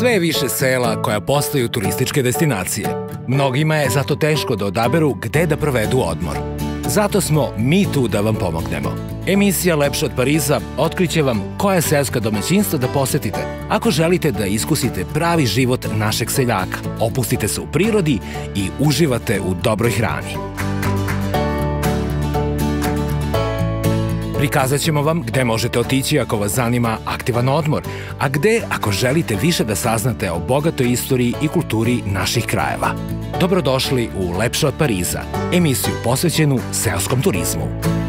Sve više sela koja postaju turističke destinacije. Mnogima je zato teško da odaberu gde da provedu odmor. Zato smo mi tu da vam pomognemo. Emisija Lepša od Pariza otkriće vam koja selska domaćinstva da posetite ako želite da iskusite pravi život našeg seljaka, opustite se u prirodi i uživate u dobroj hrani. Prikazat ćemo vam gde možete otići ako vas zanima aktivan odmor, a gde ako želite više da saznate o bogatoj istoriji i kulturi naših krajeva. Dobrodošli u Lepše od Pariza, emisiju posvećenu seoskom turizmu.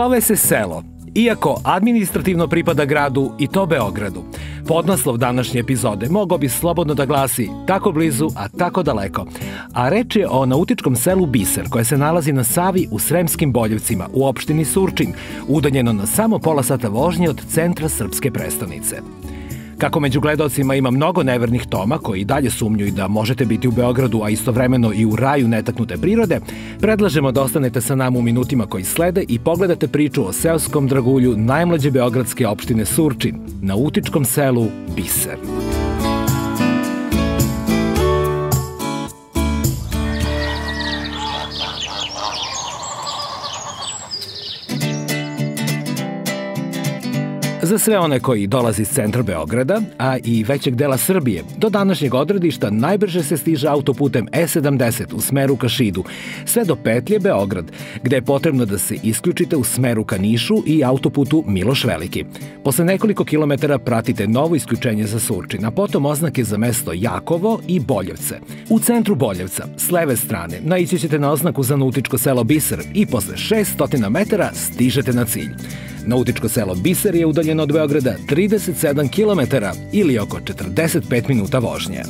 Zove se selo, iako administrativno pripada gradu i to Beogradu. Podnaslov današnje epizode mogao bi slobodno da glasi tako blizu, a tako daleko. A reč je o nautičkom selu Biser, koje se nalazi na Savi u Sremskim Boljevcima, u opštini Surčin, udaljeno na samo pola sata vožnje od centra srpske prestonice. Kako među gledalcima ima mnogo nevernih toma koji dalje sumnjuju da možete biti u Beogradu, a istovremeno i u raju netaknute prirode, predlažemo da ostanete sa nama u minutima koji slede i pogledate priču o seoskom dragulju najmlađe beogradske opštine Surčin, na utičkom selu Biser. Za sve one koji dolaze iz centra Beograda, a i većeg dela Srbije, do današnjeg odredišta najbrže se stiže autoputem E70 u smeru ka Šidu, sve do petlje Beograd, gde je potrebno da se isključite u smeru ka Nišu i autoputu Miloš Veliki. Posle nekoliko kilometara pratite novo isključenje za Surčin, a potom oznake za mesto Jakovo i Boljevce. U centru Boljevca, s leve strane, naići ćete na oznaku za nautičko selo Biser i posle 600 metara stižete na cilj. Nautičko selo Biser je udaljeno od Beograda 37 km ili oko 45 minuta vožnje.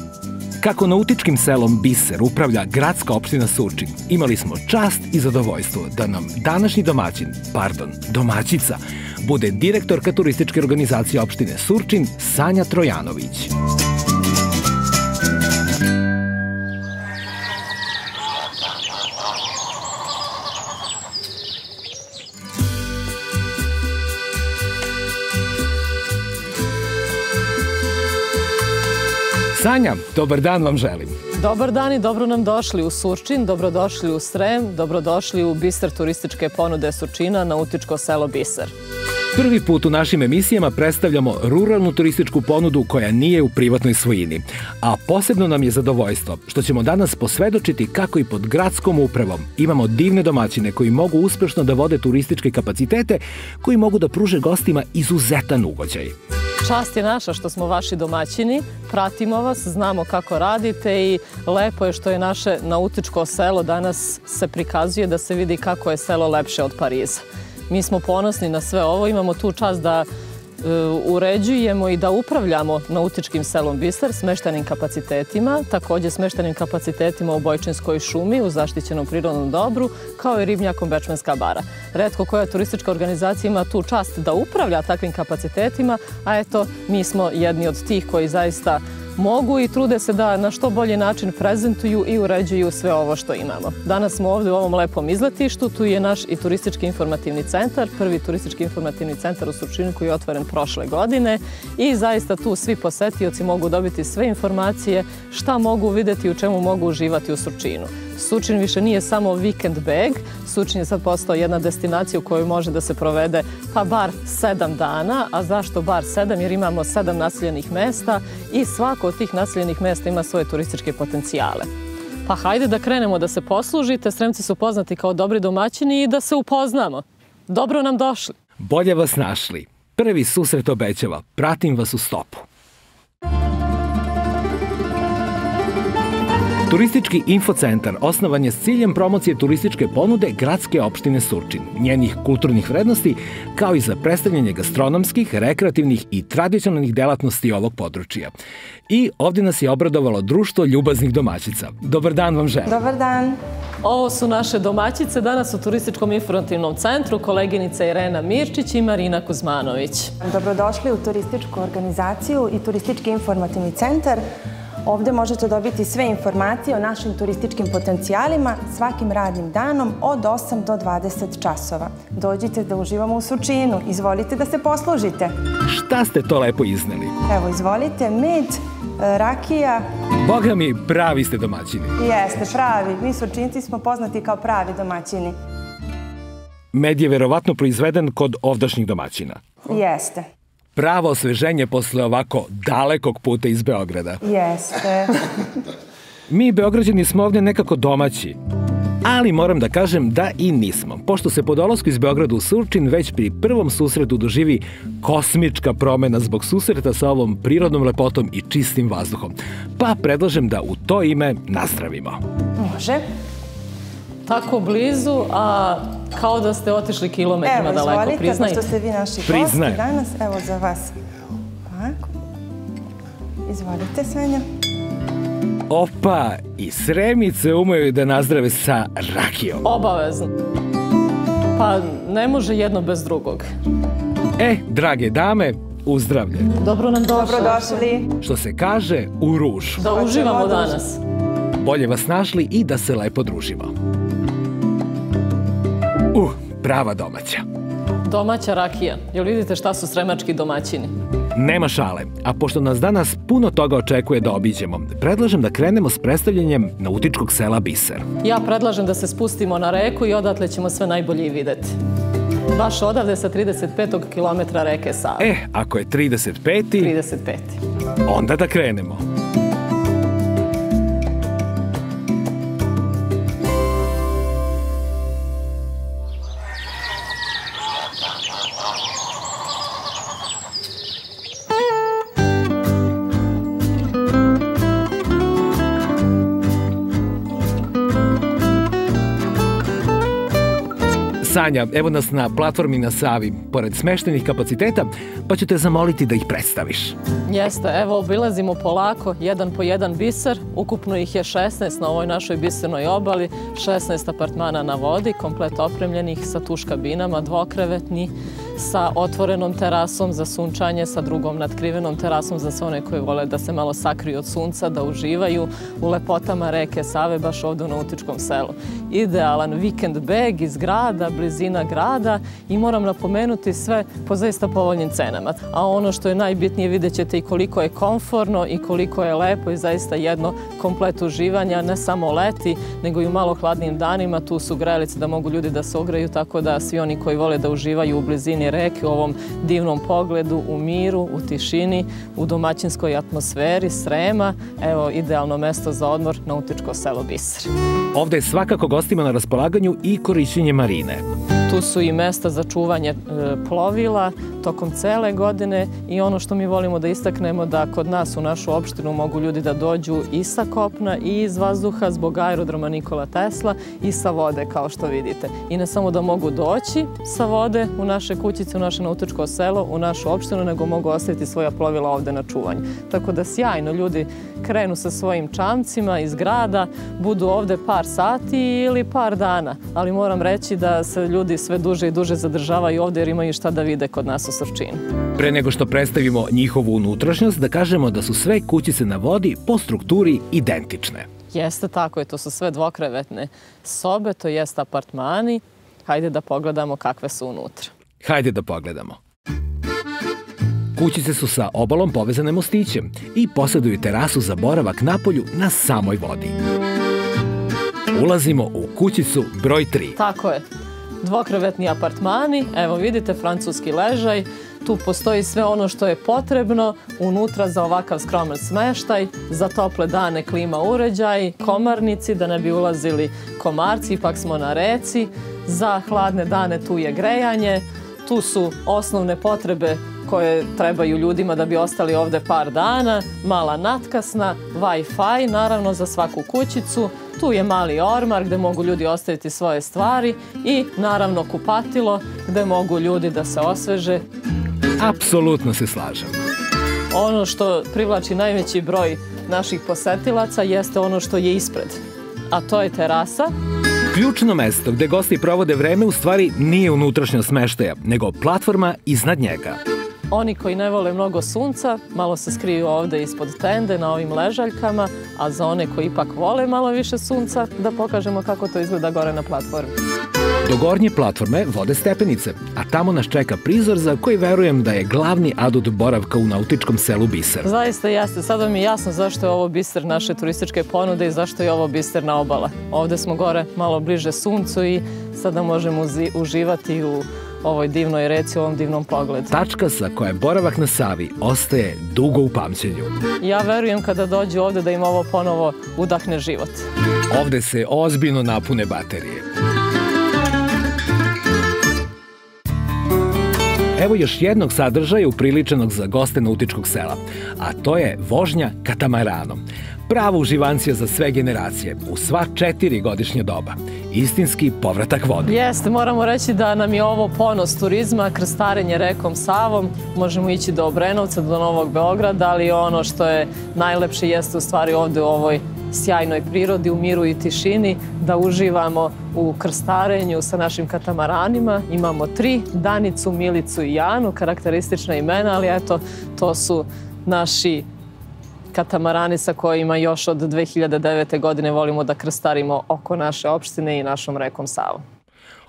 Kako nautičkim selom Biser upravlja gradska opština Surčin, imali smo čast i zadovoljstvo da nam današnji domaćin, pardon, domaćica, bude direktorka turističke organizacije opštine Surčin Sanja Trojanović. Sanja, dobar dan vam želim. Dobar dan i dobro nam došli u Surčin, dobrodošli u Srem, dobrodošli u Biser turističke ponude Surčina, nautičko selo Biser. Prvi put u našim emisijama predstavljamo ruralnu turističku ponudu koja nije u privatnoj svojini. A posebno nam je zadovoljstvo što ćemo danas posvedočiti kako i pod gradskom upravom imamo divne domaćine koji mogu uspešno da vode turističke kapacitete koji mogu da pruže gostima izuzetan ugođaj. Čast je naša što smo vaši domaćini, pratimo vas, znamo kako radite i lepo je što je naše nautičko selo danas se prikazuje da se vidi kako je selo lepše od Pariza. Mi smo ponosni na sve ovo, imamo tu čast da uređujemo i da upravljamo nautičkim selom Biser smeštenim kapacitetima, takođe smeštenim kapacitetima u Bojčinskoj šumi, u zaštićenom prirodnom dobru, kao i ribnjakom Bečmenska bara. Redko koja turistička organizacija ima tu čast da upravlja takvim kapacitetima, a eto, mi smo jedni od tih koji zaista mogu i trude se da na što bolji način prezentuju i uređuju sve ovo što imamo. Danas smo ovde u ovom lepom izletištu, tu je naš i turistički informativni centar, prvi turistički informativni centar u Surčinu koji je otvoren prošle godine i zaista tu svi posetioci mogu dobiti sve informacije šta mogu videti i u čemu mogu uživati u Surčinu. Sučin više nije samo weekend bag, Sučin je sad postao jedna destinacija u kojoj može da se provede pa bar sedam dana, a zašto bar sedam? Jer imamo sedam naseljenih mesta i svako od tih naseljenih mesta ima svoje turističke potencijale. Pa hajde da krenemo da se poslužite, Sremci su poznati kao dobri domaćini i da se upoznamo. Dobro nam došli. Bolje vas našli. Prvi susret obećava. Pratim vas u stopu. Turistički infocentar osnovan je s ciljem promocije turističke ponude gradske opštine Surčin, njenih kulturnih vrednosti, kao i za predstavljanje gastronomskih, rekreativnih i tradicionalnih delatnosti ovog područja. I ovde nas je obradovalo društvo ljubaznih domaćica. Dobar dan vam želim. Dobar dan. Ovo su naše domaćice danas u Turističkom informativnom centru, koleginica Irena Mirčić i Marina Kuzmanović. Dobrodošli u turističku organizaciju i Turistički informativni centar. Ovde možete dobiti sve informacije o našim turističkim potencijalima svakim radnim danom od 8 do 20 časova. Dođite da uživamo u Sučinu. Izvolite da se poslužite. Šta ste to lepo izneli? Evo, izvolite, med, rakija. Boga mi, pravi ste domaćini. Jeste, pravi. Mi Surčinci smo poznati kao pravi domaćini. Med je verovatno proizveden kod ovdašnjih domaćina. Jeste. Pravo osveženje posle ovako dalekog puta iz Beograda. Jeste. Mi, Beograđani, smo ovde nekako domaći. Ali moram da kažem da i nismo, pošto se po dolasku iz Beograda u Surčin već pri prvom susretu doživi kosmička promena zbog susreta sa ovom prirodnom lepotom i čistim vazduhom. Pa predlažem da u to ime nazdravimo. Može. Tako blizu, a kao da ste otišli kilometrima Evo, daleko, izvolite, priznajte. pošto ste vi naši Priznajem. gosti danas. Evo za vas. Ovako. Izvolite, Sanja. Opa, i sremice umeju da nazdrave sa rakijom. Obavezno. Pa ne može jedno bez drugog. E, drage dame, uzdravlje. Dobro nam došlo. Dobrodošli. Što se kaže, u ruž. Da uživamo danas. Bolje vas našli i da se lepo družimo. Prava domaća. Domaća rakija. Jel vidite šta su sremački domaćini? Nema šale, a pošto nas danas puno toga očekuje da obiđemo, predlažem da krenemo s predstavljanjem nautičkog sela Biser. Ja predlažem da se spustimo na reku i odatle ćemo sve najbolje i videti. Baš odavde sa 35. kilometra reke Save. E, ako je 35. 35. onda da krenemo. Sanja, evo nas na platformi na Savi, pored smeštenih kapaciteta, pa ću te zamoliti da ih predstaviš. Jeste, evo obilazimo polako, jedan po jedan biser. Ukupno ih je 16 na ovoj našoj bisernoj obali, 16 apartmana na vodi, komplet opremljenih sa tuš kabinama, dvokrevetni, sa otvorenom terasom za sunčanje, sa drugom nadkrivenom terasom za sve one koji vole da se malo sakriju od sunca, da uživaju u lepotama reke Save, baš ovde u nautičkom selu. Idealan vikend beg iz grada, blizina grada i moram napomenuti sve po zaista povoljnim cenama. A ono što je najbitnije vidjet ćete i koliko je komforno i koliko je lepo i zaista jedno komplet uživanja, ne samo leti, nego i u malo hladnim danima. Tu su grelice da mogu ljudi da se ograju, tako da svi oni koji vole da uživaju u blizini reke, u ovom divnom pogledu, u miru, u tišini, u domaćinskoj atmosferi, Srema, evo idealno mesto za odmor, nautičko selo Biser. Ovde je svakako gostima na raspolaganju i korišćenje marine. Tu su i mesta za čuvanje e, plovila tokom cele godine i ono što mi volimo da istaknemo da kod nas u našu opštinu mogu ljudi da dođu i sa kopna i iz vazduha zbog aerodroma Nikola Tesla i sa vode kao što vidite. I ne samo da mogu doći sa vode u naše kućice, u naše nautičko selo, u našu opštinu, nego mogu ostaviti svoja plovila ovde na čuvanju. Tako da sjajno ljudi krenu sa svojim čamcima iz grada, budu ovde par sati ili par dana, ali moram reći da se ljudi sve duže i duže zadržavaju ovde jer imaju šta da vide kod nas u Surčinu. Pre nego što predstavimo njihovu unutrašnjost, da kažemo da su sve kućice na vodi po strukturi identične. Jeste tako je, to su sve dvokrevetne sobe, to jest apartmani. Hajde da pogledamo kakve su unutra. Hajde da pogledamo. Kućice su sa obalom povezane mostićem i posjeduju terasu za boravak na polju na samoj vodi. Ulazimo u kućicu broj 3. Tako je. Dvokrevetni apartmani, evo vidite francuski ležaj, tu postoji sve ono što je potrebno unutra za ovakav skroman smeštaj, za tople dane klima uređaj, komarnici da ne bi ulazili komarci, ipak smo na reci, za hladne dane tu je grejanje, Tu su osnovne potrebe koje trebaju ljudima da bi ostali ovde par dana, mala natkasna, Wi-Fi naravno za svaku kućicu, tu je mali ormar gde mogu ljudi ostaviti svoje stvari i naravno kupatilo gde mogu ljudi da se osveže. Apsolutno se slažem. Ono što privlači najveći broj naših posetilaca jeste ono što je ispred, a to je terasa. Ključno mesto gde gosti provode vreme u stvari nije unutrašnja smeštaja, nego platforma iznad njega. Oni koji ne vole mnogo sunca, malo se skriju ovde ispod tende na ovim ležaljkama, a za one koji ipak vole malo više sunca, da pokažemo kako to izgleda gore na platformi. Do gornje platforme vode stepenice, a tamo nas čeka prizor za koji verujem da je glavni adut boravka u nautičkom selu Biser. Zaista jeste. Sada mi je jasno zašto je ovo biser naše turističke ponude i zašto je ovo biserna obala. Ovde smo gore malo bliže suncu i sada možemo uživati u ovoj divnoj reci, ovom divnom pogledu. Tačka sa koja je boravak na Savi ostaje dugo u pamćenju. Ja verujem kada dođu ovde da im ovo ponovo udahne život. Ovde se ozbiljno napune baterije. Evo još jednog sadržaja upriličenog za goste nautičkog sela, a to je vožnja katamaranom. Prava uživancija za sve generacije, u sva četiri godišnje doba. Istinski povratak vode. Jeste, moramo reći da nam je ovo ponos turizma, krstarenje rekom Savom. Možemo ići do Obrenovca, do Novog Beograda, ali ono što je najlepše jeste u stvari ovde u ovoj sjajnoj prirodi, u miru i tišini, da uživamo u krstarenju sa našim katamaranima. Imamo tri, Danicu, Milicu i Janu, karakteristična imena, ali eto, to su naši katamarani sa kojima još od 2009. godine volimo da krstarimo oko naše opštine i našom rekom Savom.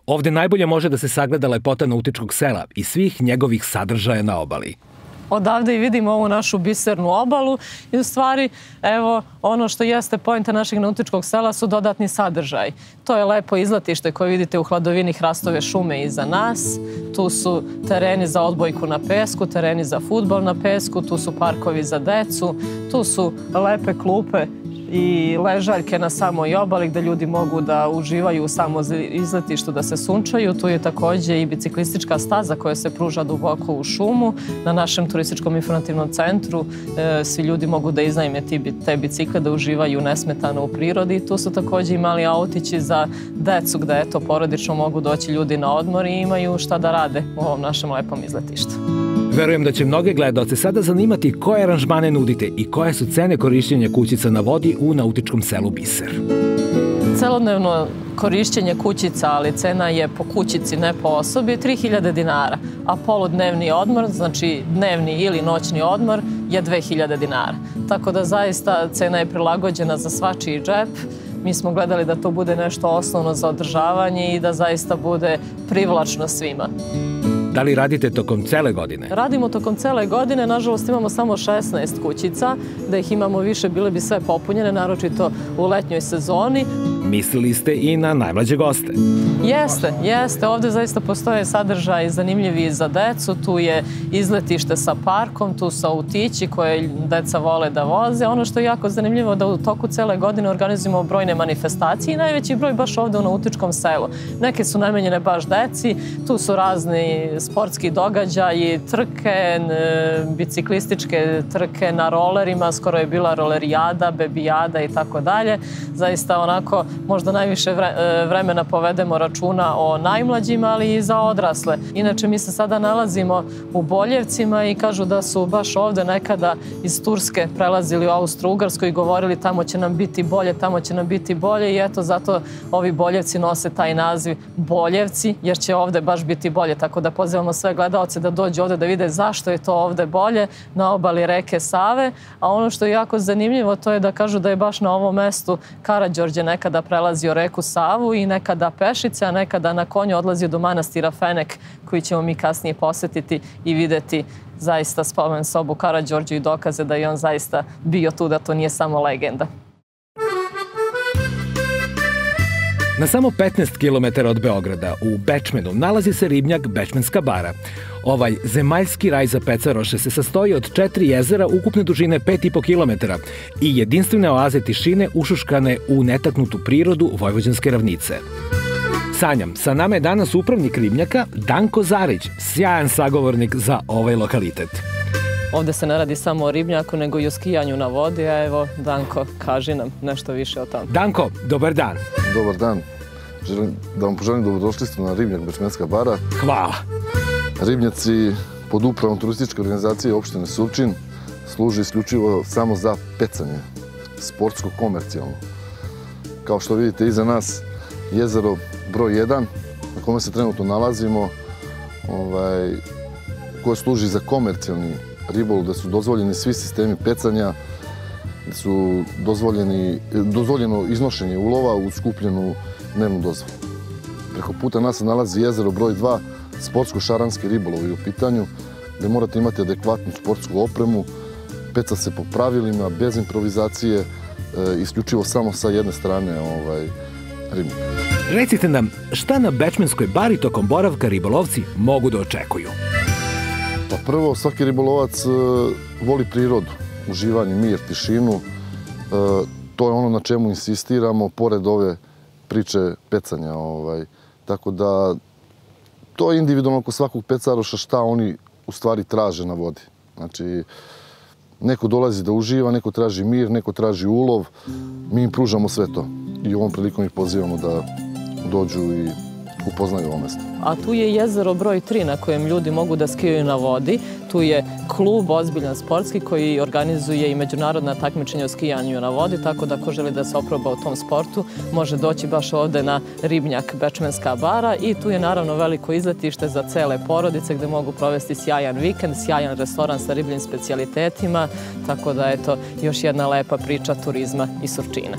Ovde najbolje može da se sagleda lepota nautičkog sela i svih njegovih sadržaja na obali odavde i vidimo ovu našu bisernu obalu i u stvari, evo, ono što jeste pojenta našeg nautičkog sela su dodatni sadržaj. To je lepo izlatište koje vidite u hladovini Hrastove šume iza nas. Tu su tereni za odbojku na pesku, tereni za futbol na pesku, tu su parkovi za decu, tu su lepe klupe i ležaljke na samoj obali gde ljudi mogu da uživaju u samo izletištu, da se sunčaju. Tu je takođe i biciklistička staza koja se pruža duboko u šumu. Na našem turističkom informativnom centru e, svi ljudi mogu da iznajme te bicikle, da uživaju nesmetano u prirodi. Tu su takođe i mali autići za decu gde eto porodično mogu doći ljudi na odmor i imaju šta da rade u ovom našem lepom izletištu. Verujem da će mnoge gledalce sada zanimati koje aranžmane nudite i koje su cene korišćenja kućica na vodi u nautičkom selu Biser. Celodnevno korišćenje kućica, ali cena je po kućici, ne po osobi, 3000 dinara, a poludnevni odmor, znači dnevni ili noćni odmor, je 2000 dinara. Tako da zaista cena je prilagođena za svačiji džep. Mi smo gledali da to bude nešto osnovno za održavanje i da zaista bude privlačno svima. Da li radite tokom cele godine? Radimo tokom cele godine, nažalost imamo samo 16 kućica, da ih imamo više bile bi sve popunjene, naročito u letnjoj sezoni. Mislili ste i na najmlađe goste? Jeste, jeste. Ovde zaista postoje sadržaj zanimljivi za decu. Tu je izletište sa parkom, tu su autići koje deca vole da voze. Ono što je jako zanimljivo da u toku cele godine organizujemo brojne manifestacije i najveći broj baš ovde u nautičkom selu. Neke su namenjene baš deci, tu su razni sportski događaji, trke, biciklističke trke na rolerima, skoro je bila rolerijada, bebijada i tako dalje. Zaista onako možda najviše e, vremena povedemo računa o najmlađima, ali i za odrasle. Inače, mi se sada nalazimo u Boljevcima i kažu da su baš ovde nekada iz Turske prelazili u Austro-Ugarsku i govorili tamo će nam biti bolje, tamo će nam biti bolje i eto zato ovi Boljevci nose taj naziv Boljevci, jer će ovde baš biti bolje. Tako da pozivamo sve gledalce da dođu ovde da vide zašto je to ovde bolje na obali reke Save, a ono što je jako zanimljivo to je da kažu da je baš na ovom mestu Karadžorđe nekada prelazio reku Savu i nekada pešice, a nekada na konju odlazio do manastira Fenek koji ćemo mi kasnije posetiti i videti zaista spomen sobu Karadžorđu i dokaze da je on zaista bio tu, da to nije samo legenda. Na samo 15 km od Beograda, u Bečmenu, nalazi se ribnjak Bečmenska bara. Ovaj zemaljski raj za pecaroše se sastoji od četiri jezera ukupne dužine 5,5 km i jedinstvene oaze tišine ušuškane u netaknutu prirodu Vojvođanske ravnice. Sanjam, sa nama je danas upravnik Ribnjaka Danko Zarić, sjajan sagovornik za ovaj lokalitet. Ovde se ne radi samo o ribnjaku, nego i o skijanju na vodi, a evo, Danko, kaži nam nešto više o tom. Danko, dobar dan. Dobar dan. Želim da vam poželim dobrodošlistvo na Ribnjak Bečmenska bara. Hvala. Ribnjaci pod upravom turističke organizacije opštine Surčin služi isključivo samo za pecanje, sportsko-komercijalno. Kao što vidite iza nas jezero broj 1 na kome se trenutno nalazimo, ovaj, koje služi za komercijalni ribolov, da su dozvoljeni svi sistemi pecanja, su dozvoljeni, dozvoljeno iznošenje ulova u skupljenu dnevnu dozvolu. Preko puta nas se nalazi jezero broj 2, sportsko-šaranski ribolov je u pitanju, gde morate imati adekvatnu sportsku opremu, peca se po pravilima, bez improvizacije, e, isključivo samo sa jedne strane ovaj, ribnika. Recite nam, šta na Bečmenskoj bari tokom boravka ribolovci mogu da očekuju? Pa prvo, svaki ribolovac e, voli prirodu, uživanje, mir, tišinu. E, to je ono na čemu insistiramo, pored ove priče pecanja. Ovaj. Tako da, to je individualno kod svakog pecaroša šta oni u stvari traže na vodi. Znači, neko dolazi da uživa, neko traži mir, neko traži ulov. Mi im pružamo sve to. I ovom prilikom ih pozivamo da dođu i upoznaju ovo mesto. A tu je jezero broj 3 na kojem ljudi mogu da skijaju na vodi. Tu je klub ozbiljan sportski koji organizuje i međunarodna takmičenja o skijanju na vodi, tako da ko želi da se oproba u tom sportu može doći baš ovde na Ribnjak Bečmenska bara i tu je naravno veliko izletište za cele porodice gde mogu provesti sjajan vikend, sjajan restoran sa ribljim specijalitetima, tako da eto još jedna lepa priča turizma i Surčina.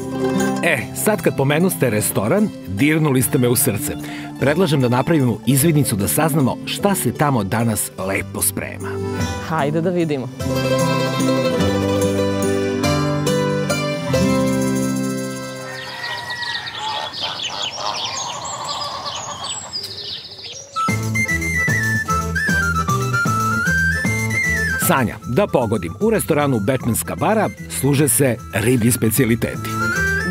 E, sad kad pomenu ste restoran, dirnuli ste me u srce. Predlažem da napravimo izvidnicu da saznamo šta se tamo danas lepo sprema. Hajde da vidimo. Sanja, da pogodim, u restoranu Batmanska bara služe se riblji specialiteti.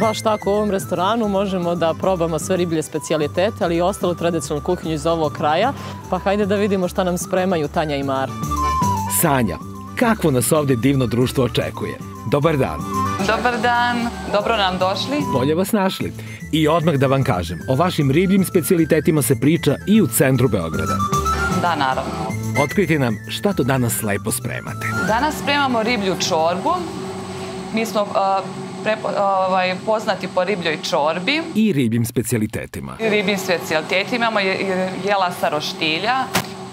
Baš tako u ovom restoranu možemo da probamo sve riblje specijalitete, ali i ostalu tradicionalnu kuhinju iz ovog kraja. Pa hajde da vidimo šta nam spremaju Tanja i Mara. Sanja, kakvo nas ovde divno društvo očekuje? Dobar dan. Dobar dan, dobro nam došli. Bolje vas našli. I odmah da vam kažem, o vašim ribljim specijalitetima se priča i u centru Beograda. Da, naravno. Otkrite nam šta to danas lepo spremate. Danas spremamo riblju čorbu. Mi smo uh, prepo, ovaj, poznati po ribljoj čorbi. I ribljim specijalitetima. I ribljim specijalitetima imamo jela sa roštilja.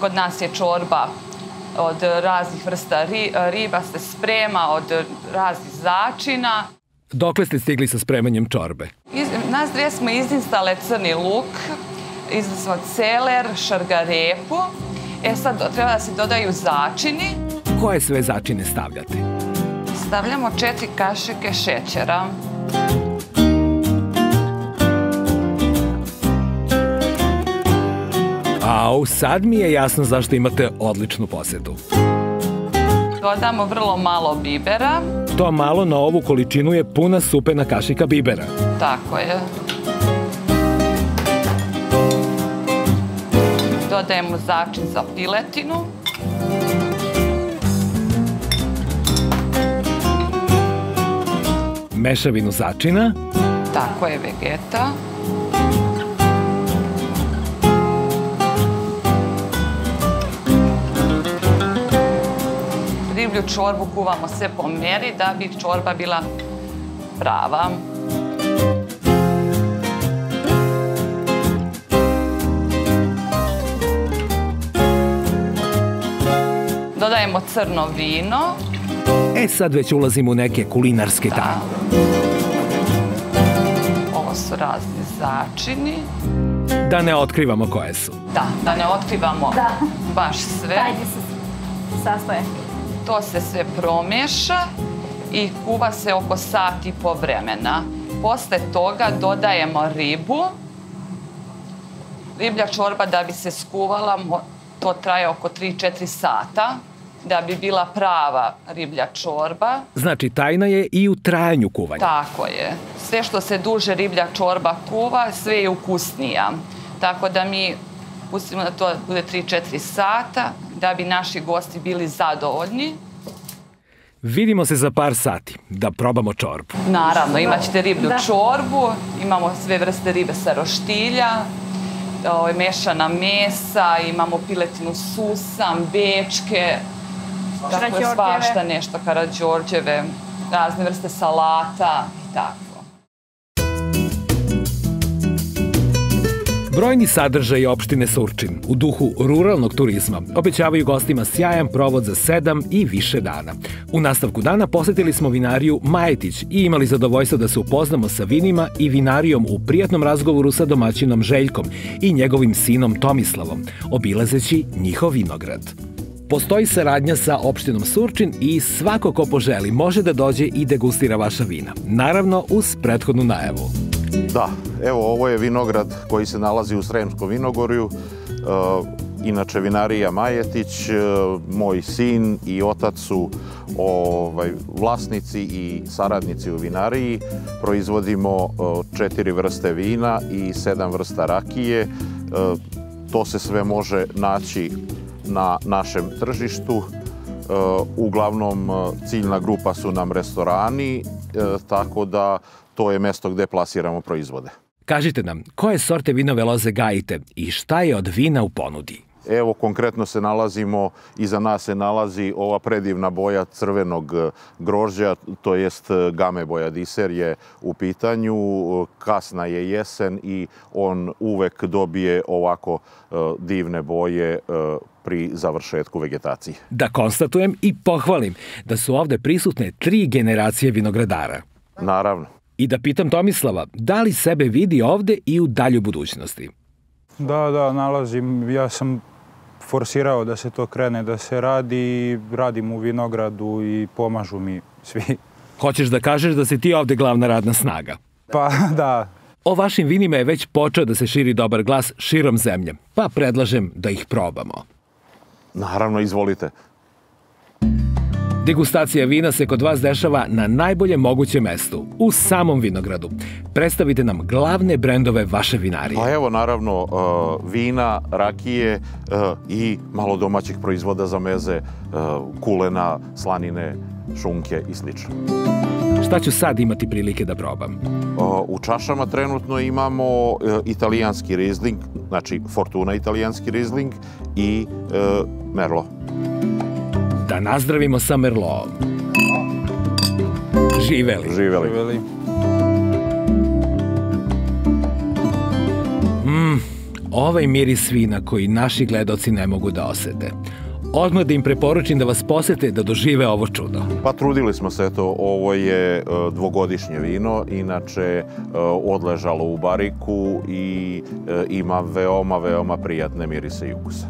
Kod nas je čorba od raznih vrsta riba se sprema, od raznih začina. Dokle ste stigli sa spremanjem čorbe? Iz, nas dve smo izinstale crni luk, izinstali smo celer, šargarepu. E sad treba da se dodaju začini. Koje sve začine stavljate? Stavljamo četiri kašike šećera. Au, sad mi je jasno zašto imate odličnu posetu. Dodamo vrlo malo bibera. To malo na ovu količinu je puna supena kašika bibera. Tako je. Dodajemo začin za piletinu. Mešavinu začina. Tako je, vegeta. riblju čorbu kuvamo sve po meri da bi čorba bila prava. Dodajemo crno vino. E sad već ulazimo u neke kulinarske da. Ovo su razni začini. Da ne otkrivamo koje su. Da, da ne otkrivamo da. baš sve. Ajde se sastoje. To se sve promeša i kuva se oko sat i po vremena. Posle toga dodajemo ribu. Riblja čorba da bi se skuvala, to traje oko 3-4 sata da bi bila prava riblja čorba. Znači, tajna je i u trajanju kuvanja. Tako je. Sve što se duže riblja čorba kuva, sve je ukusnija. Tako da mi pustimo da to bude 3-4 sata, da bi naši gosti bili zadovoljni. Vidimo se za par sati, da probamo čorbu. Naravno, imat ćete riblju da. čorbu, imamo sve vrste ribe sa roštilja, ovaj, mešana mesa, imamo piletinu susam, bečke, tako je svašta nešto, karađorđeve, razne vrste salata i tako. Brojni sadržaj opštine Surčin u duhu ruralnog turizma obećavaju gostima sjajan provod za sedam i više dana. U nastavku dana posetili smo vinariju Majetić i imali zadovoljstvo da se upoznamo sa vinima i vinarijom u prijatnom razgovoru sa domaćinom Željkom i njegovim sinom Tomislavom, obilazeći njihov vinograd. Postoji saradnja sa opštinom Surčin i svako ko poželi može da dođe i degustira vaša vina. Naravno, uz prethodnu najavu. Da, evo ovo je vinograd koji se nalazi u Sremskom vinogorju. E, inače vinarija Majetić, e, moj sin i otac su ovaj, vlasnici i saradnici u vinariji. Proizvodimo e, četiri vrste vina i sedam vrsta rakije. To se sve može naći na našem tržištu. Uglavnom ciljna grupa su nam restorani, tako da to je mesto gde plasiramo proizvode. Kažite nam, koje sorte vinove loze gajite i šta je od vina u ponudi? Evo, konkretno se nalazimo, iza nas se nalazi ova predivna boja crvenog e, grožđa, to jest e, game boja diser je u pitanju. Kasna je jesen i on uvek dobije ovako e, divne boje pri završetku vegetacije. Da konstatujem i pohvalim da su ovde prisutne tri generacije vinogradara. Naravno i da pitam Tomislava da li sebe vidi ovde i u dalju budućnosti. Da, da, nalazim. Ja sam forsirao da se to krene, da se radi radim u vinogradu i pomažu mi svi. Hoćeš da kažeš da si ti ovde glavna radna snaga? Pa da. O vašim vinima je već počeo da se širi dobar glas širom zemlje, pa predlažem da ih probamo. Naravno, izvolite. Degustacija vina se kod vas dešava na najboljem mogućem mestu, u samom vinogradu. Predstavite nam glavne brendove vaše vinarije. Pa evo, naravno, uh, vina, rakije uh, i malo domaćih proizvoda za meze, uh, kulena, slanine, šunke i slično. Šta ću sad imati prilike da probam? U čašama trenutno imamo italijanski Riesling, znači Fortuna italijanski Riesling i Merlot da nazdravimo sa Merloom. Živeli. Živeli. Živeli. Mm, ovaj miris vina koji naši gledoci ne mogu da osete. Odmah da im preporučim da vas posete da dožive ovo čudo. Pa trudili smo se, eto, ovo je uh, dvogodišnje vino, inače uh, odležalo u bariku i uh, ima veoma, veoma prijatne mirise i ukuse.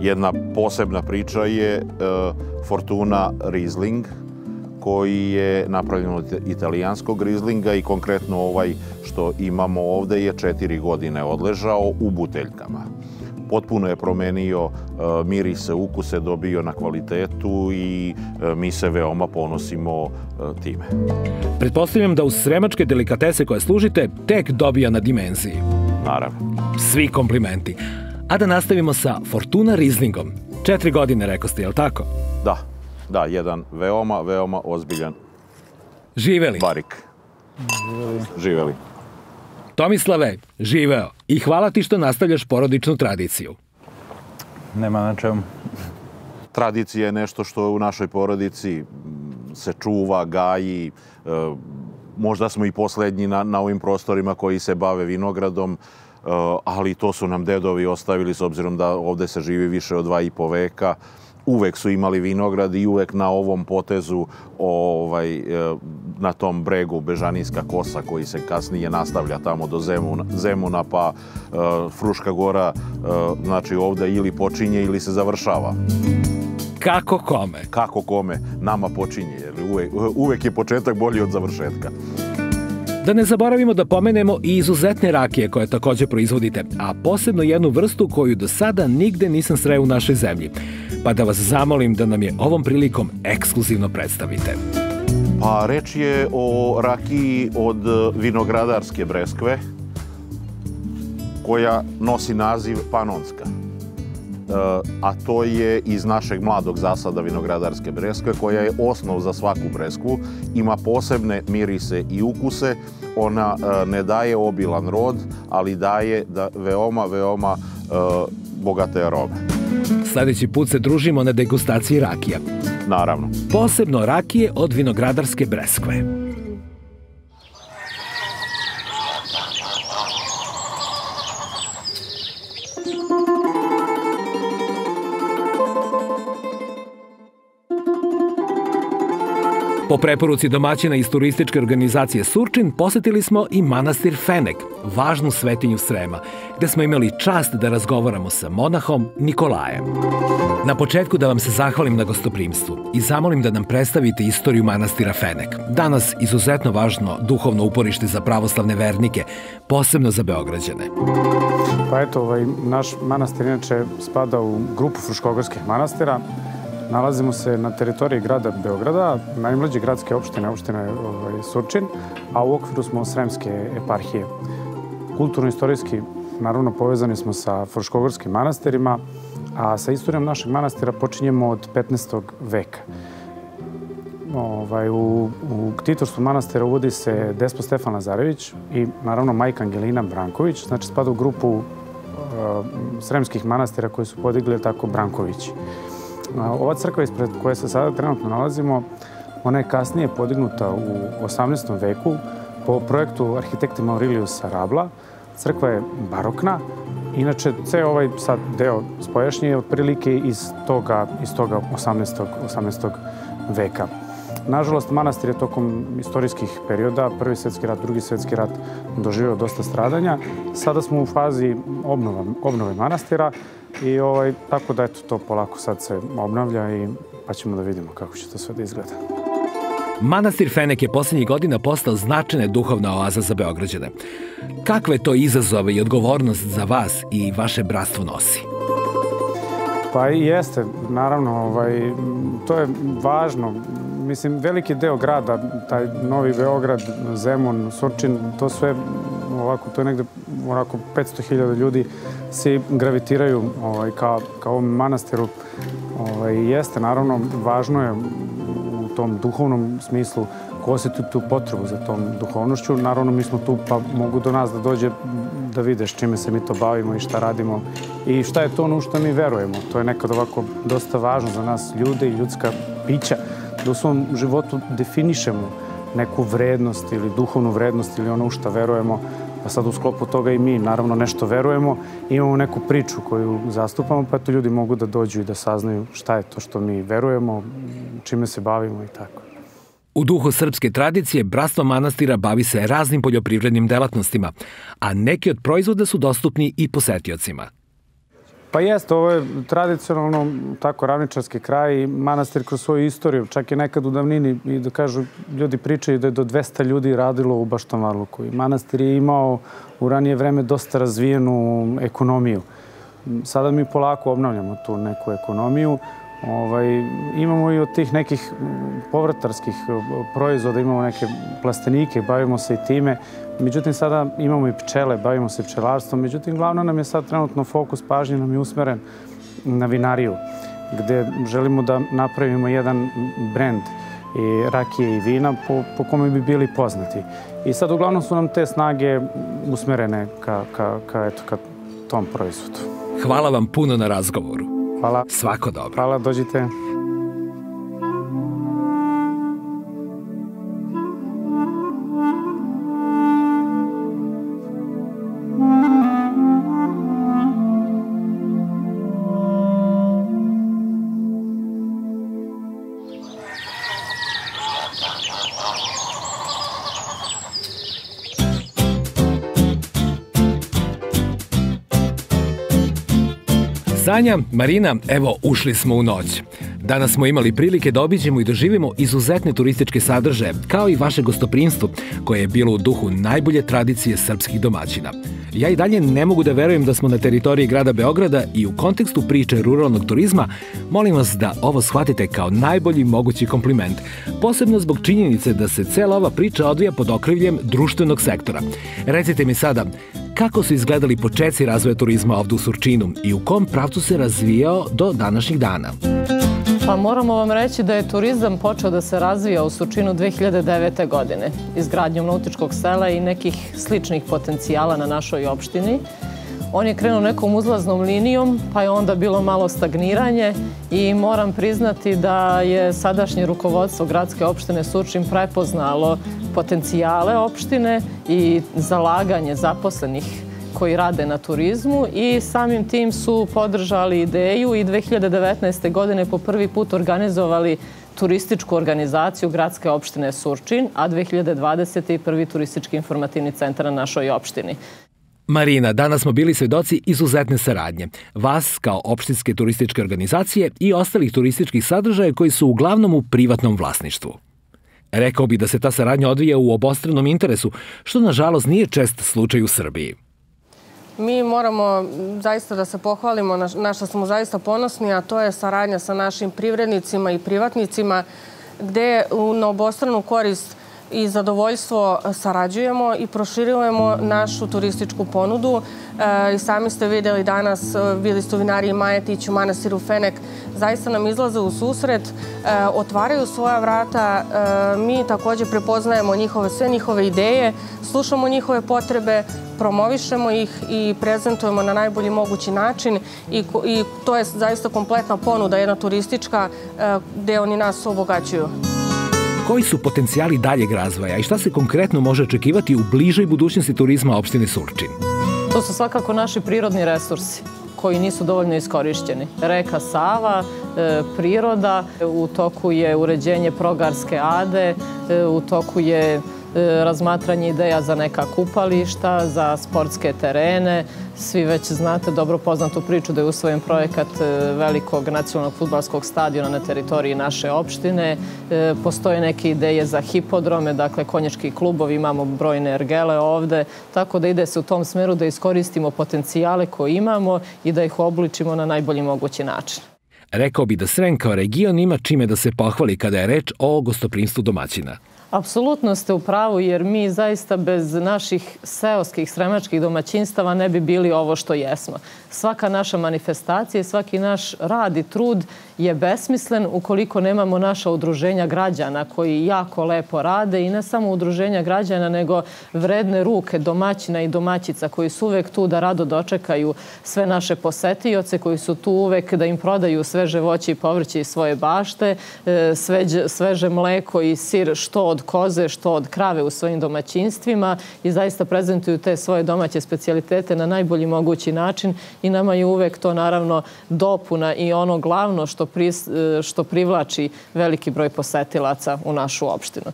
Jedna posebna priča je e, Fortuna Riesling, koji je napravljen od italijanskog Rieslinga i konkretno ovaj što imamo ovde je četiri godine odležao u buteljkama. Potpuno je promenio e, mirise, ukuse, dobio na kvalitetu i e, mi se veoma ponosimo time. Pretpostavljam da uz sremačke delikatese koje služite tek dobija na dimenziji. Naravno. Svi komplimenti. A da nastavimo sa Fortuna Rieslingom. Četiri godine, rekao ste, je li tako? Da, da, jedan veoma, veoma ozbiljan Živeli. barik. Živeli. Živeli. Tomislave, živeo. I hvala ti što nastavljaš porodičnu tradiciju. Nema na čemu. Tradicija je nešto što u našoj porodici se čuva, gaji. E, možda smo i poslednji na, na ovim prostorima koji se bave vinogradom. Eh, ali to su nam dedovi ostavili s obzirom da ovde se živi više od dva i po veka. Uvek su imali vinograd i uvek na ovom potezu ovaj, eh, na tom bregu Bežanijska kosa koji se kasnije nastavlja tamo do Zemuna, Zemuna pa uh, Fruška gora uh, znači ovde ili počinje ili se završava. Kako kome? Kako kome? Nama počinje, jer uvek, uvek je početak bolji od završetka. Da ne zaboravimo da pomenemo i izuzetne rakije koje takođe proizvodite, a posebno jednu vrstu koju do sada nigde nisam sreo u našoj zemlji. Pa da vas zamolim da nam je ovom prilikom ekskluzivno predstavite. Pa reč je o rakiji od vinogradarske breskve, koja nosi naziv Panonska. A to je iz našeg mladog zasada vinogradarske breskve, koja je osnov za svaku breskvu. Ima posebne mirise i ukuse. Ona ne daje obilan rod, ali daje da veoma, veoma bogate arome. Sledeći put se družimo na degustaciji rakija. Naravno. Posebno rakije od vinogradarske breskve. Po preporuci domaćina iz turističke organizacije Surčin posetili smo i manastir Fenek, važnu svetinju Srema, gde smo imali čast da razgovaramo sa monahom Nikolajem. Na početku da vam se zahvalim na gostoprimstvu i zamolim da nam predstavite istoriju manastira Fenek. Danas izuzetno važno duhovno uporište za pravoslavne vernike, posebno za Beograđane. Pa eto, ovaj, naš manastir inače spada u grupu fruškogorskih manastira, Nalazimo se na teritoriji grada Beograda, najmlađe gradske opštine, opštine ovaj, Surčin, a u okviru smo Sremske eparhije. Kulturno-istorijski, naravno, povezani smo sa Fruškogorskim manastirima, a sa istorijom našeg manastira počinjemo od 15. veka. Ovaj, u, u ktitorstvu manastira uvodi se Despo Stefan Lazarević i naravno majka Angelina Branković, znači spada u grupu uh, sremskih manastira koji su podigli tako Brankovići. Ova crkva ispred koje se sada trenutno nalazimo, ona je kasnije podignuta u 18. veku po projektu arhitekte Mauriliusa Rabla. Crkva je barokna, Inače, ceo ovaj sad deo spojašnje je otprilike iz toga, iz toga 18. 18. veka. Nažalost, manastir je tokom istorijskih perioda, prvi svetski rat, drugi svetski rat, doživio dosta stradanja. Sada smo u fazi obnova, obnove manastira I ovaj, tako da eto, to polako sad se obnavlja i pa ćemo da vidimo kako će to sve da izgleda. Manastir Fenek je poslednjih godina postao značajna duhovna oaza za Beograđane. Kakve to izazove i odgovornost za vas i vaše bratstvo nosi? Pa i jeste, naravno, ovaj, to je važno. Mislim, veliki deo grada, taj Novi Beograd, Zemun, Surčin, to sve ovako, to je negde onako 500.000 ljudi svi gravitiraju ovaj, ka, ka ovom manastiru. Ovaj, jeste, naravno, važno je u tom duhovnom smislu ko se tu potrebu za tom duhovnošću. Naravno, mi smo tu pa mogu do nas da dođe da vide s čime se mi to bavimo i šta radimo i šta je to ono što mi verujemo. To je nekad ovako dosta važno za nas ljude i ljudska pića da u svom životu definišemo neku vrednost ili duhovnu vrednost ili ono u šta verujemo Pa sad u sklopu toga i mi naravno nešto verujemo, imamo neku priču koju zastupamo, pa to ljudi mogu da dođu i da saznaju šta je to što mi verujemo, čime se bavimo i tako. U duhu srpske tradicije, Bratstvo manastira bavi se raznim poljoprivrednim delatnostima, a neki od proizvoda su dostupni i posetiocima. Pa jeste, ovo je tradicionalno tako ravničarski kraj i manastir kroz svoju istoriju. Čak i nekad u davnini i da kažu, ljudi pričaju da je do 200 ljudi radilo u Baštom Varluku. I manastir je imao u ranije vreme dosta razvijenu ekonomiju. Sada mi polako obnavljamo tu neku ekonomiju. Ovaj, imamo i od tih nekih povratarskih proizvoda, imamo neke plastenike, bavimo se i time. Međutim, sada imamo i pčele, bavimo se pčelarstvom. Međutim, glavno nam je sad trenutno fokus pažnje nam je usmeren na vinariju, gde želimo da napravimo jedan brend i rakije i vina po, po kome bi bili poznati. I sad uglavnom su nam te snage usmerene ka, ka, ka, eto, ka tom proizvodu. Hvala vam puno na razgovoru. Hvala. Svako dobro. Hvala, dođite. Sanja, Marina, evo ušli smo u noć. Danas smo imali prilike da obiđemo i doživimo izuzetne turističke sadržaje, kao i vaše gostoprinstvo, koje je bilo u duhu najbolje tradicije srpskih domaćina. Ja i dalje ne mogu da verujem da smo na teritoriji grada Beograda i u kontekstu priče ruralnog turizma, molim vas da ovo shvatite kao najbolji mogući kompliment, posebno zbog činjenice da se cela ova priča odvija pod okrivljem društvenog sektora. Recite mi sada, kako su izgledali počeci razvoja turizma ovde u Surčinu i u kom pravcu se razvijao do današnjih dana? Pa moramo vam reći da je turizam počeo da se razvija u Surčinu 2009. godine, izgradnjom nautičkog sela i nekih sličnih potencijala na našoj opštini. On je krenuo nekom uzlaznom linijom, pa je onda bilo malo stagniranje i moram priznati da je sadašnje rukovodstvo gradske opštine Surčin prepoznalo potencijale opštine i zalaganje zaposlenih koji rade na turizmu i samim tim su podržali ideju i 2019. godine po prvi put organizovali turističku organizaciju gradske opštine Surčin, a 2020. i prvi turistički informativni centar na našoj opštini. Marina, danas smo bili svedoci izuzetne saradnje. Vas kao opštinske turističke organizacije i ostalih turističkih sadržaja koji su uglavnom u privatnom vlasništvu. Rekao bi da se ta saradnja odvija u obostranom interesu, što nažalost nije čest slučaj u Srbiji. Mi moramo zaista da se pohvalimo na, što smo zaista ponosni, a to je saradnja sa našim privrednicima i privatnicima, gde na obostranu korist i zadovoljstvo sarađujemo i proširujemo našu turističku ponudu. E, I sami ste videli danas, bili ste u vinariji Majetić u manastiru Fenek, zaista nam izlaze u susret, e, otvaraju svoja vrata, e, mi takođe prepoznajemo njihove, sve njihove ideje, slušamo njihove potrebe, promovišemo ih i prezentujemo na najbolji mogući način i, i to je zaista kompletna ponuda, jedna turistička, gde oni nas obogaćuju. Koji su potencijali daljeg razvoja i šta se konkretno može očekivati u bližoj budućnosti turizma opštine Surčin? To su svakako naši prirodni resursi koji nisu dovoljno iskorišćeni. Reka Sava, e, priroda, u toku je uređenje Progarske ade, e, u toku je razmatranje ideja za neka kupališta, za sportske terene. Svi već znate dobro poznatu priču da je usvojen projekat e, velikog nacionalnog futbalskog stadiona na teritoriji naše opštine. E, postoje neke ideje za hipodrome, dakle konječki klubovi, imamo brojne ergele ovde, tako da ide se u tom smeru da iskoristimo potencijale koje imamo i da ih obličimo na najbolji mogući način. Rekao bi da Sren kao region ima čime da se pohvali kada je reč o gostoprinstvu domaćina. Apsolutno ste u pravu jer mi zaista bez naših seoskih sremačkih domaćinstava ne bi bili ovo što jesmo. Svaka naša manifestacija svaki naš rad i trud je besmislen ukoliko nemamo naša udruženja građana koji jako lepo rade i ne samo udruženja građana nego vredne ruke domaćina i domaćica koji su uvek tu da rado dočekaju sve naše posetioce koji su tu uvek da im prodaju sveže voće i povrće iz svoje bašte, e, sveže, sveže mleko i sir što od koze, što od krave u svojim domaćinstvima i zaista prezentuju te svoje domaće specialitete na najbolji mogući način i nama je uvek to naravno dopuna i ono glavno što, pri, što privlači veliki broj posetilaca u našu opštinu.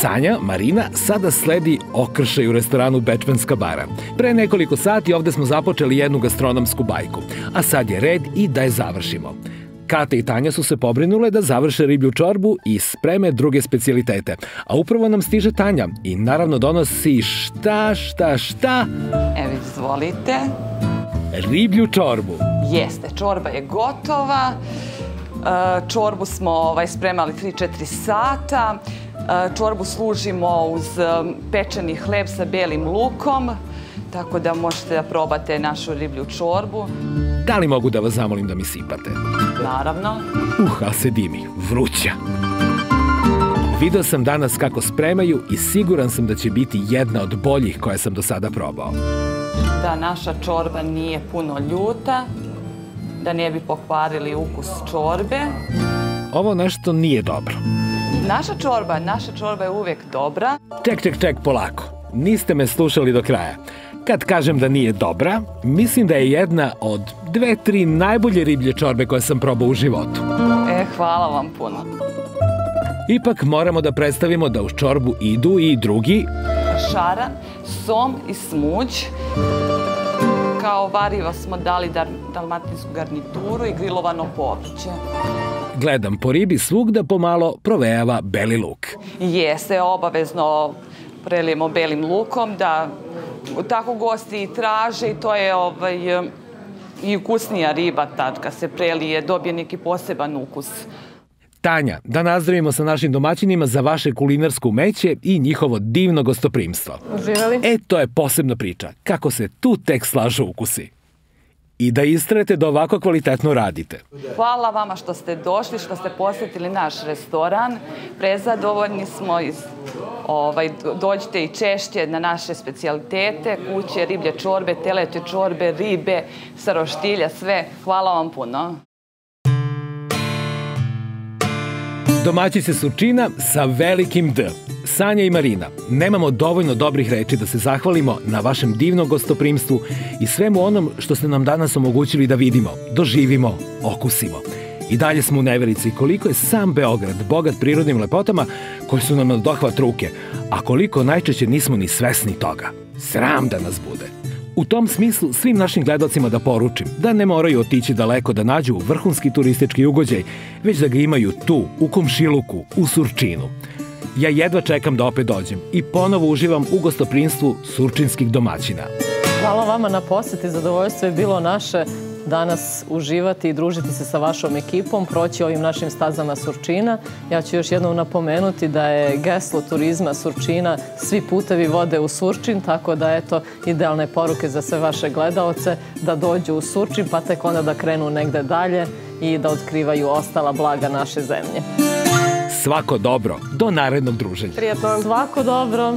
Sanja, Marina, sada sledi okršaj u restoranu Bečmanska bara. Pre nekoliko sati ovde smo započeli jednu gastronomsku bajku, a sad je red i da je završimo. Kata i Tanja su se pobrinule da završe riblju čorbu i spreme druge specialitete. A upravo nam stiže Tanja i naravno donosi šta, šta, šta? Evo, izvolite. Riblju čorbu. Jeste, čorba je gotova. E, čorbu smo ovaj, spremali 3-4 sata. E, čorbu služimo uz e, pečeni hleb sa belim lukom, tako da možete da probate našu riblju čorbu. Da li mogu da vas zamolim da mi sipate? Naravno. Uh, a se dimi, vruća. Video sam danas kako spremaju i siguran sam da će biti jedna od boljih koje sam do sada probao. Da naša čorba nije puno ljuta, da ne bi pokvarili ukus čorbe. Ovo nešto nije dobro. Naša čorba, naša čorba je uvek dobra. Ček, ček, ček, polako. Niste me slušali do kraja. Kad kažem da nije dobra, mislim da je jedna od dve, tri najbolje riblje čorbe koje sam probao u životu. E, hvala vam puno. Ipak moramo da predstavimo da uz čorbu idu i drugi... Šaran, som i smuđ. Kao variva smo dali dalmatinsku garnituru i grilovano povrće. Gledam po ribi svugda pomalo provejava beli luk. Jeste, obavezno prelijemo belim lukom da tako gosti i traže i to je ovaj, i ukusnija riba tad kad se prelije, dobije neki poseban ukus. Tanja, da nazdravimo sa našim domaćinima za vaše kulinarsko umeće i njihovo divno gostoprimstvo. Živeli. E, to je posebna priča. Kako se tu tek slažu ukusi. I da istrete da ovako kvalitetno radite. Hvala vama što ste došli, što ste posjetili naš restoran. Prezadovoljni smo iz ovaj, dođite i češće na naše specialitete, kuće, riblje čorbe, teleće čorbe, ribe, saroštilja, sve. Hvala vam puno. Domaćice Surčina sa velikim D. Sanja i Marina, nemamo dovoljno dobrih reči da se zahvalimo na vašem divnom gostoprimstvu i svemu onom što ste nam danas omogućili da vidimo, doživimo, okusimo. I dalje smo u neverici koliko je sam Beograd bogat prirodnim lepotama koje su nam na dohvat ruke, a koliko najčešće nismo ni svesni toga. Sram da nas bude. U tom smislu svim našim gledalcima da poručim da ne moraju otići daleko da nađu vrhunski turistički ugođaj, već da ga imaju tu, u Komšiluku, u Surčinu. Ja jedva čekam da opet dođem i ponovo uživam u gostoprinstvu surčinskih domaćina. Hvala vama na poseti, zadovoljstvo je bilo naše danas uživati i družiti se sa vašom ekipom, proći ovim našim stazama Surčina. Ja ću još jednom napomenuti da je geslo turizma Surčina svi putevi vode u Surčin, tako da eto idealne poruke za sve vaše gledaoce da dođu u Surčin pa tek onda da krenu negde dalje i da otkrivaju ostala blaga naše zemlje. Svako dobro, do narednog druženja. Prijetno. Svako dobro.